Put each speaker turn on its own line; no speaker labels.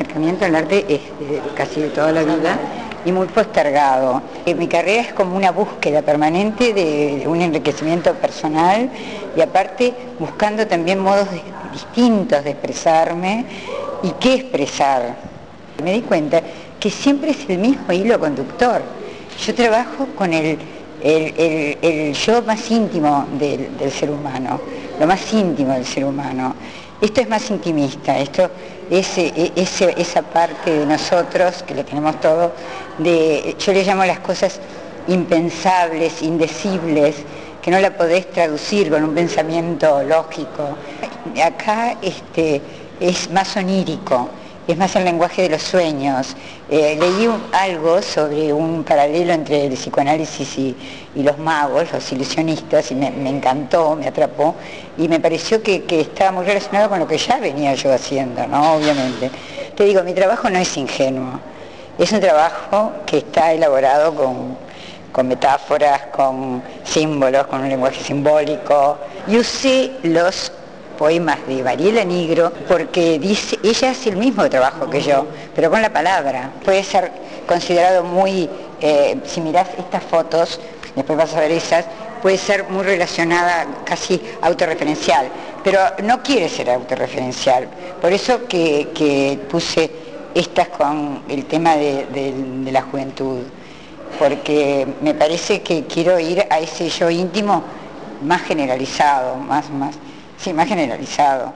acercamiento al arte es casi de toda la vida y muy postergado. Eh, mi carrera es como una búsqueda permanente de un enriquecimiento personal y aparte buscando también modos distintos de expresarme y qué expresar. Me di cuenta que siempre es el mismo hilo conductor. Yo trabajo con el, el, yo más íntimo del ser humano, lo más íntimo del ser humano. Esto es más intimista, esto es e, esa parte de nosotros, que lo tenemos todo, de, yo le llamo las cosas impensables, indecibles, que no la podés traducir con un pensamiento lógico. Acá este, es más onírico, es más el lenguaje de los sueños. Eh, leí algo sobre un paralelo entre el psicoanálisis y, los magos, los ilusionistas, y me, encantó, me atrapó, y me pareció que, estaba muy relacionado con lo que ya venía yo haciendo, ¿no? Obviamente. Te digo, mi trabajo no es ingenuo, es un trabajo que está elaborado con, con metáforas, con símbolos, con un lenguaje simbólico. Y usé los poemas de Mariela Negro porque dice, ella hace el mismo trabajo que yo, pero con la palabra. Puede ser considerado muy, eh, si mirás estas fotos, después vas a ver esas, puede ser muy relacionada, casi autorreferencial, pero no quiere ser autorreferencial. Por eso que, puse estas con el tema de, de la juventud, porque me parece que quiero ir a ese yo íntimo más generalizado, más, más, sí, más generalizado.